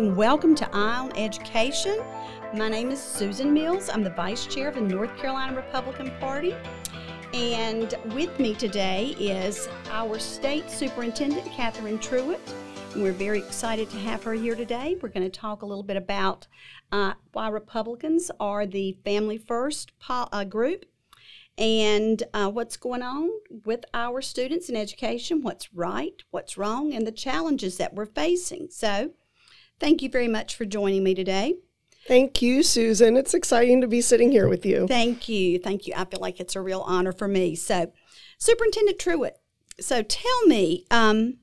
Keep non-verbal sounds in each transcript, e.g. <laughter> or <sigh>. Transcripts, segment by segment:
and welcome to Eye on Education. My name is Susan Mills. I'm the Vice Chair of the North Carolina Republican Party. And with me today is our State Superintendent, Catherine Truitt. And we're very excited to have her here today. We're going to talk a little bit about uh, why Republicans are the Family First uh, group and uh, what's going on with our students in education, what's right, what's wrong, and the challenges that we're facing. So, thank you very much for joining me today. Thank you, Susan. It's exciting to be sitting here with you. Thank you. Thank you. I feel like it's a real honor for me. So, Superintendent Truitt, so tell me, um,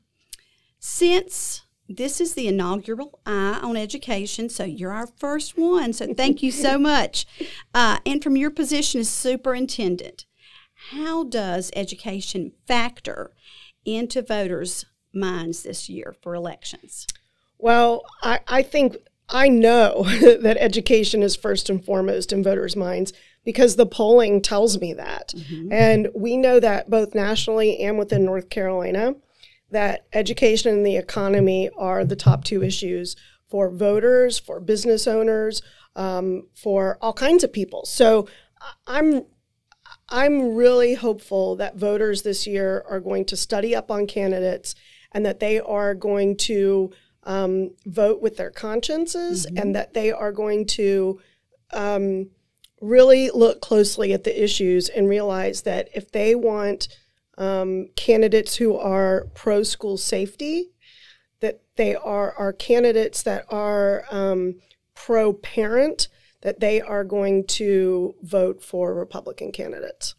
since this is the inaugural Eye on Education, so you're our first one. So thank you so <laughs> much. Uh, and from your position as superintendent, how does education factor into voters' minds this year for elections? Well, I, I think I know <laughs> that education is first and foremost in voters' minds because the polling tells me that. Mm-hmm. And we know that both nationally and within North Carolina that education and the economy are the top two issues for voters, for business owners, um, for all kinds of people. So I'm I'm really hopeful that voters this year are going to study up on candidates and that they are going to um, vote with their consciences mm-hmm. and that they are going to um, really look closely at the issues and realize that if they want um, candidates who are pro school safety, that they are, are candidates that are um, pro parent, that they are going to vote for Republican candidates.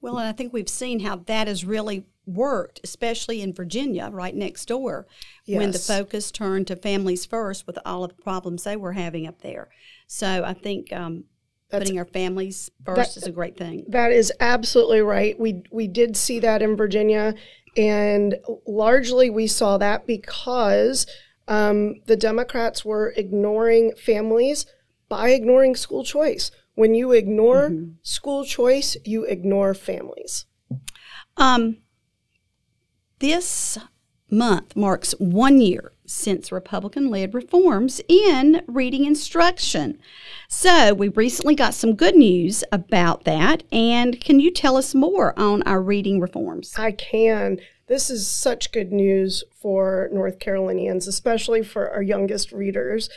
Well, and I think we've seen how that has really worked, especially in Virginia, right next door, yes. when the focus turned to families first with all of the problems they were having up there. So I think um, putting our families first that, is a great thing. That is absolutely right. We we did see that in Virginia, and largely we saw that because um, the Democrats were ignoring families by ignoring school choice. When you ignore mm-hmm. school choice, you ignore families. Um, this month marks one year since Republican led reforms in reading instruction. So, we recently got some good news about that. And can you tell us more on our reading reforms? I can. This is such good news for North Carolinians, especially for our youngest readers.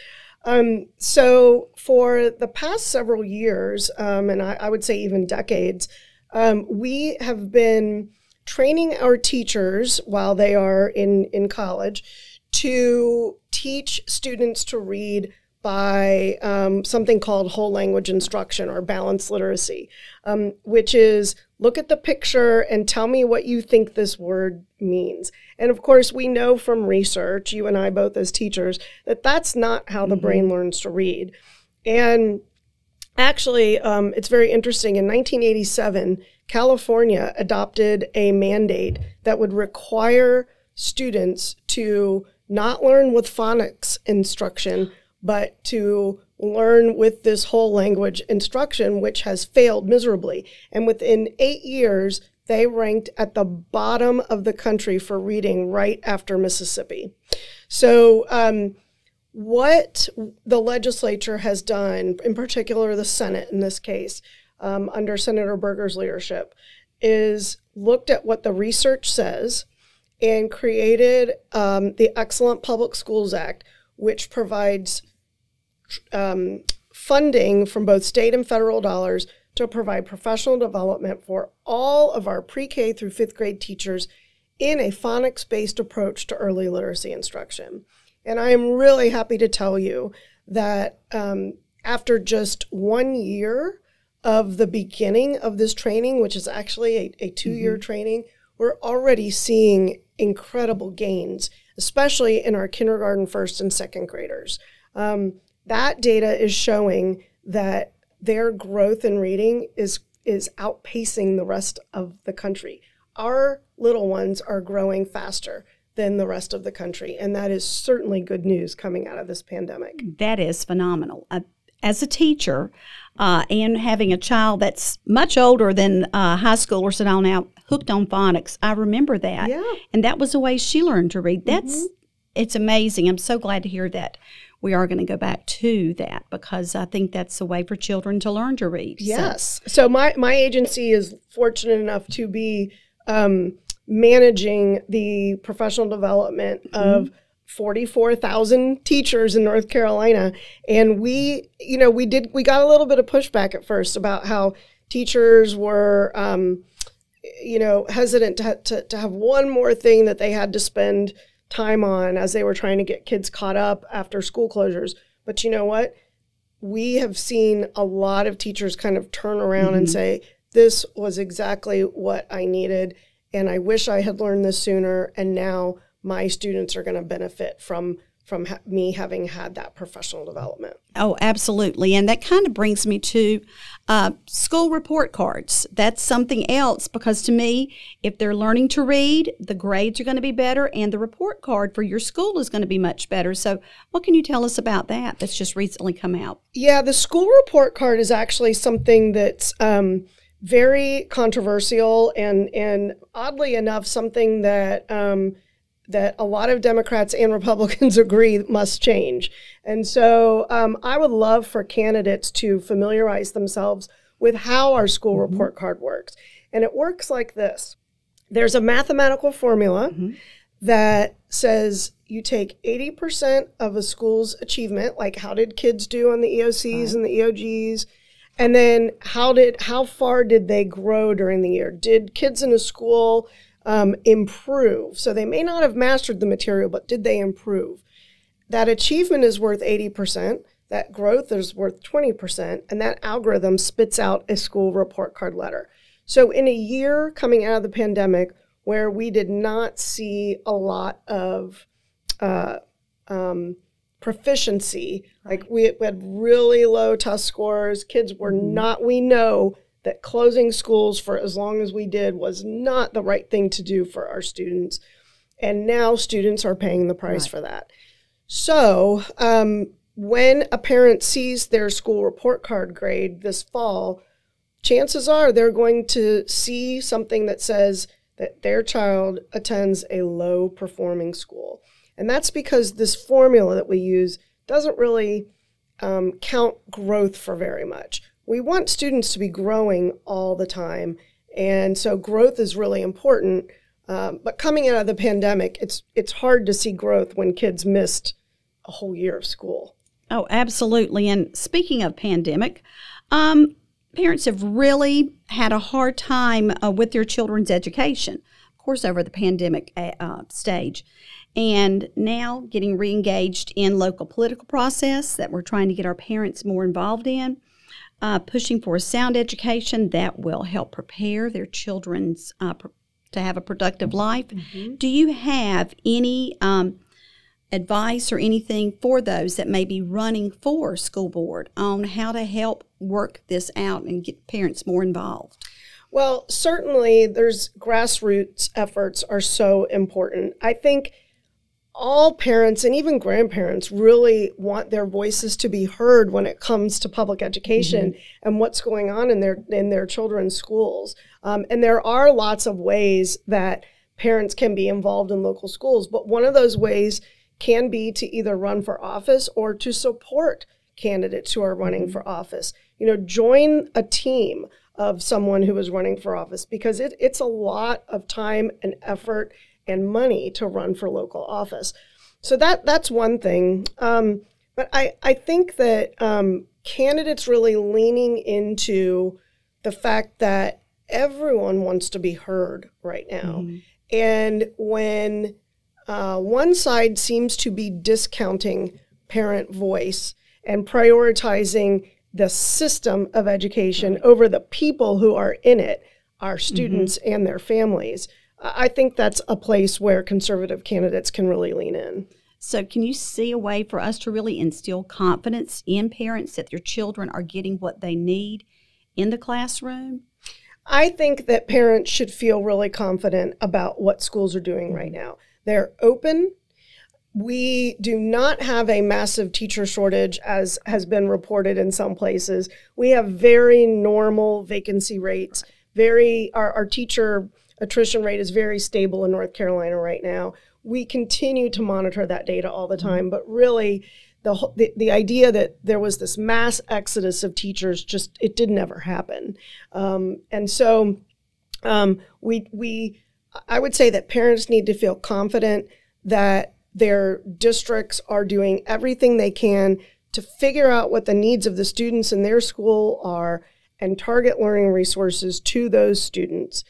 Um, so, for the past several years, um, and I, I, would say even decades, um, we have been training our teachers while they are in, in college to teach students to read by um, something called whole language instruction or balanced literacy, um, which is look at the picture and tell me what you think this word means. And of course, we know from research, you and I both as teachers, that that's not how the mm-hmm. brain learns to read. And actually, um, it's very interesting. In 1987, California adopted a mandate that would require students to not learn with phonics instruction, but to learn with this whole language instruction, which has failed miserably. And within eight years, they ranked at the bottom of the country for reading right after Mississippi. So, um, what the legislature has done, in particular the Senate in this case, um, under Senator Berger's leadership, is looked at what the research says and created um, the Excellent Public Schools Act, which provides um, funding from both state and federal dollars to provide professional development for all of our pre K through fifth grade teachers in a phonics based approach to early literacy instruction. And I am really happy to tell you that um, after just one year of the beginning of this training, which is actually a, a two year mm-hmm. training, we're already seeing incredible gains, especially in our kindergarten, first, and second graders. Um, that data is showing that their growth in reading is is outpacing the rest of the country. Our little ones are growing faster than the rest of the country, and that is certainly good news coming out of this pandemic. That is phenomenal. Uh, as a teacher, uh, and having a child that's much older than uh, high schoolers that are now hooked on phonics. I remember that. Yeah. And that was the way she learned to read. That's mm-hmm. it's amazing. I'm so glad to hear that we are going to go back to that because I think that's a way for children to learn to read. Yes. So, so my, my agency is fortunate enough to be um, managing the professional development mm-hmm. of 44,000 teachers in North Carolina. And we, you know, we did, we got a little bit of pushback at first about how teachers were, um, you know, hesitant to, to, to have one more thing that they had to spend time on as they were trying to get kids caught up after school closures. But you know what? We have seen a lot of teachers kind of turn around mm-hmm. and say, This was exactly what I needed. And I wish I had learned this sooner. And now my students are going to benefit from from ha- me having had that professional development. Oh, absolutely. And that kind of brings me to uh, school report cards. That's something else because to me, if they're learning to read, the grades are going to be better and the report card for your school is going to be much better. So, what can you tell us about that that's just recently come out? Yeah, the school report card is actually something that's. Um, very controversial and and oddly enough something that um, that a lot of Democrats and <laughs> Republicans agree must change. And so um, I would love for candidates to familiarize themselves with how our school mm-hmm. report card works. And it works like this there's a mathematical formula mm-hmm. that says you take 80% of a school's achievement, like how did kids do on the EOCs right. and the EOGs? And then how did how far did they grow during the year? Did kids in a school um, improve. So they may not have mastered the material, but did they improve? That achievement is worth 80%, that growth is worth 20%, and that algorithm spits out a school report card letter. So in a year coming out of the pandemic where we did not see a lot of uh, um, proficiency, right. like we had really low test scores, kids were mm-hmm. not, we know that closing schools for as long as we did was not the right thing to do for our students. And now students are paying the price right. for that. So, um, when a parent sees their school report card grade this fall, chances are they're going to see something that says that their child attends a low performing school. And that's because this formula that we use doesn't really um, count growth for very much we want students to be growing all the time. And so growth is really important. Um, but coming out of the pandemic, it's it's hard to see growth when kids missed a whole year of school. Oh, absolutely. And speaking of pandemic, um, parents have really had a hard time uh, with their children's education, of course, over the pandemic uh, uh stage. And now getting reengaged in local political process that we're trying to get our parents more involved in uh, pushing for a sound education that will help prepare their children's uh, pr- to have a productive life. Mm-hmm. Do you have any um, advice or anything for those that may be running for school board on how to help work this out and get parents more involved? Well, certainly there's grassroots efforts are so important. I think all parents and even grandparents really want their voices to be heard when it comes to public education mm-hmm. and what's going on in their in their children's schools. Um, and there are lots of ways that parents can be involved in local schools, but one of those ways can be to either run for office or to support candidates who are running mm-hmm. for office. You know, join a team of someone who is running for office because it, it's a lot of time and effort and money to run for local office. So that that's one thing. Um, but I, I think that um, candidates really leaning into the fact that everyone wants to be heard right now. Mm-hmm. And when uh, one side seems to be discounting parent voice and prioritizing the system of education over the people who are in it, our students mm-hmm. and their families, I think that's a place where conservative candidates can really lean in. So, can you see a way for us to really instill confidence in parents that their children are getting what they need in the classroom? I think that parents should feel really confident about what schools are doing right mm-hmm. now. They're open. We do not have a massive teacher shortage, as has been reported in some places. We have very normal vacancy rates. Very, our, our teacher attrition rate is very stable in North Carolina right now. We continue to monitor that data all the time, but really, the, the, the idea that there was this mass exodus of teachers just it did never happen um, and so um, we we i would say that parents need to feel confident that their districts are doing everything they can to figure out what the needs of the students in their school are and target learning resources to those students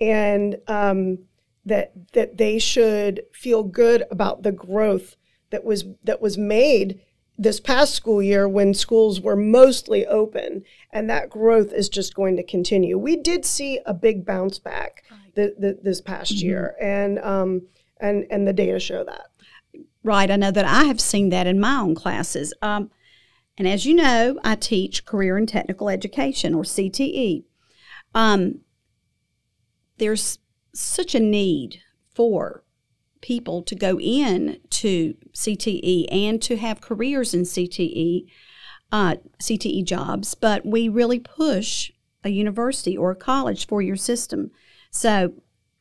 and um, that that they should feel good about the growth that was that was made this past school year when schools were mostly open. And that growth is just going to continue. We did see a big bounce back right. this past mm-hmm. year. And um, and and the data show that. Right. I know that i have seen that in my own classes. Um, and as you know i teach career and technical education or cte um, there's such a need for people to go in to CTE and to have careers in CTE, uh, CTE jobs, but we really push a university or a college for your system. So,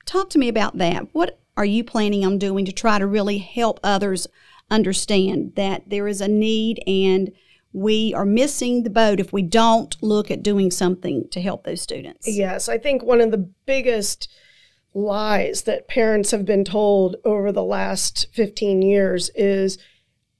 talk to me about that. What are you planning on doing to try to really help others understand that there is a need and we are missing the boat if we don't look at doing something to help those students? Yes, I think one of the biggest lies that parents have been told over the last 15 years is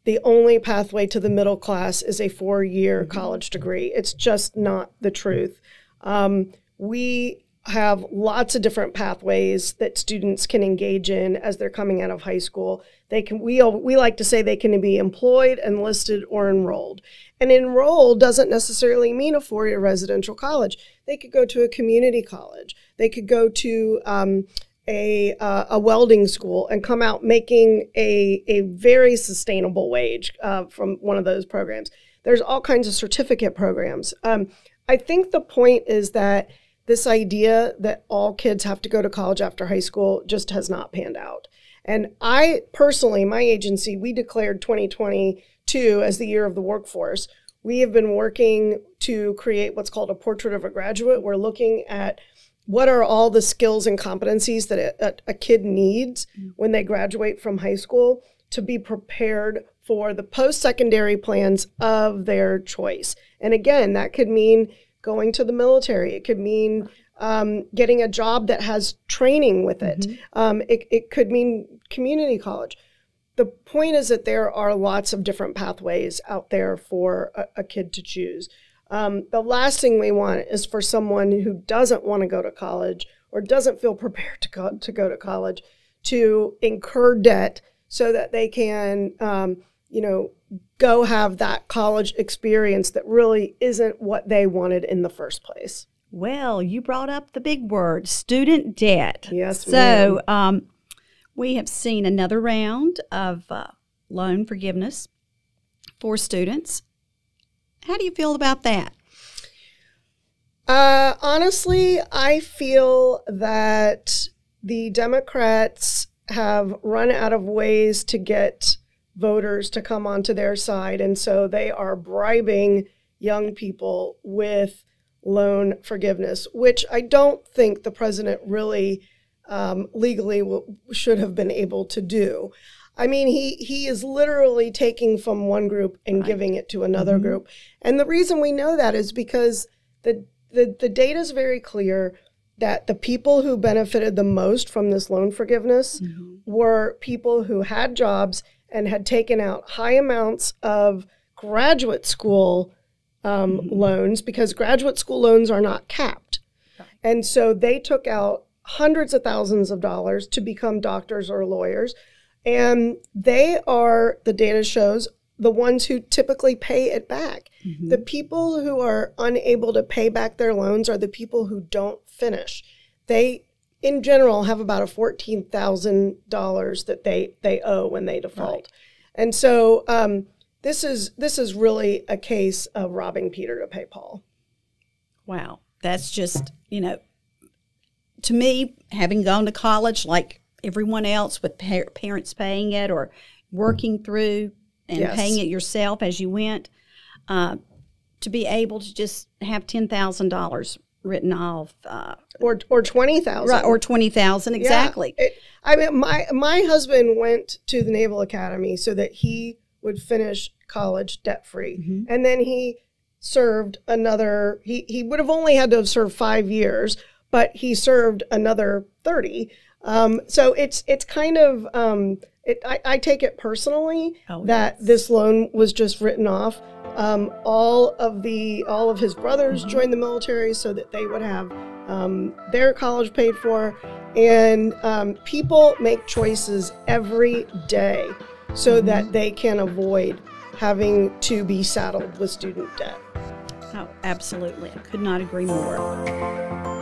the only pathway to the middle class is a four year mm-hmm. college degree. It's just not the truth. Um, we have lots of different pathways that students can engage in as they're coming out of high school. They can we we like to say they can be employed, enlisted, or enrolled. And enrolled doesn't necessarily mean a four-year residential college. They could go to a community college. They could go to um, a, uh, a welding school and come out making a, a very sustainable wage uh, from one of those programs. There's all kinds of certificate programs. Um, I think the point is that this idea that all kids have to go to college after high school just has not panned out. And I personally, my agency, we declared 2022 as the year of the workforce. We have been working to create what's called a portrait of a graduate. We're looking at what are all the skills and competencies that a, a kid needs mm-hmm. when they graduate from high school to be prepared for the post secondary plans of their choice. And again, that could mean going to the military, it could mean um, getting a job that has training with it. Mm-hmm. Um, it, it could mean community college. The point is that there are lots of different pathways out there for a, a kid to choose. Um, the last thing we want is for someone who doesn't want to go to college or doesn't feel prepared to go to, go to college to incur debt so that they can, um, you know, go have that college experience that really isn't what they wanted in the first place. Well, you brought up the big word, student debt. Yes. So um, we have seen another round of uh, loan forgiveness for students. How do you feel about that? Uh, honestly, I feel that the Democrats have run out of ways to get voters to come onto their side. And so they are bribing young people with loan forgiveness, which I don't think the president really um, legally w- should have been able to do. I mean, he, he is literally taking from one group and giving it to another mm-hmm. group. And the reason we know that is because the, the, the data is very clear that the people who benefited the most from this loan forgiveness mm-hmm. were people who had jobs and had taken out high amounts of graduate school um, mm-hmm. loans because graduate school loans are not capped. And so they took out hundreds of thousands of dollars to become doctors or lawyers. And they are, the data shows, the ones who typically pay it back. Mm-hmm. The people who are unable to pay back their loans are the people who don't finish. They, in general, have about a $14,000 that they, they owe when they default. Right. And so, um, this is this is really a case of robbing Peter to pay Paul. Wow, that's just you know, to me, having gone to college like everyone else with par- parents paying it or working through and yes. paying it yourself as you went, uh, to be able to just have ten thousand dollars written off. Uh, or or twenty thousand, right, or twenty thousand exactly. Yeah, it, I mean, my my husband went to the Naval Academy so that he would finish college debt free, mm-hmm. and then he served another. He he would have only had to have served five years, but he served another thirty. Um, so it's it's kind of um, it, I, I, take it personally oh, that yes. this loan was just written off. Um, all of the all of his brothers mm-hmm. joined the military so that they would have um, their college paid for, and um, people make choices every day so mm-hmm. that they can avoid having to be saddled with student debt. Oh, absolutely! I could not agree more.